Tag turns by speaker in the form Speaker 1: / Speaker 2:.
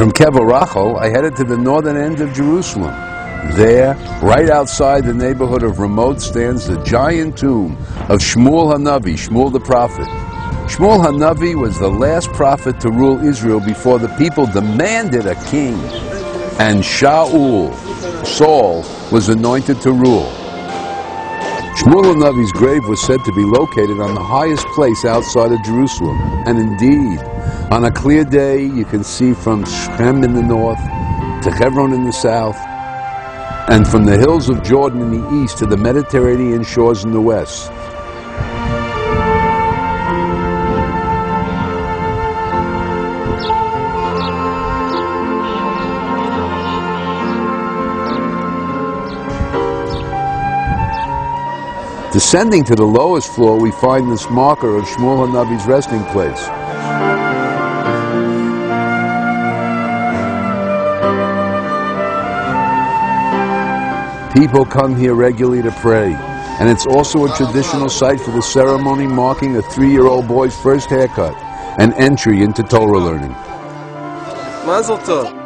Speaker 1: From Kever Rachel, I headed to the northern end of Jerusalem. There, right outside the neighborhood of Ramot, stands the giant tomb of Shmuel Hanavi, Shmuel the prophet. Shmuel Hanavi was the last prophet to rule Israel before the people demanded a king, and Shaul, Saul, was anointed to rule. Shmuel Hanavi's grave was said to be located on the highest place outside of Jerusalem, and indeed, on a clear day, you can see from Shechem in the north to Hebron in the south, and from the hills of Jordan in the east to the Mediterranean shores in the west. Descending to the lowest floor, we find this marker of Shmuel Hanavi's resting place. People come here regularly to pray, and it's also a traditional site for the ceremony marking a three-year-old boy's first haircut and entry into Torah learning.
Speaker 2: Mazel tov.